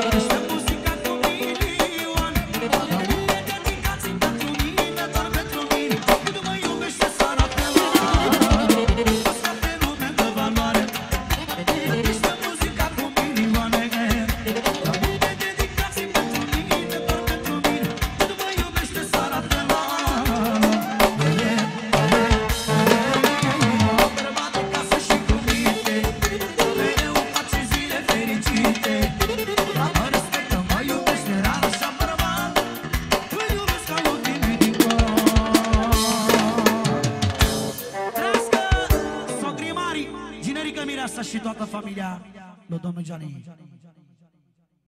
Just nessa chitota familiar. Meu é Johnny.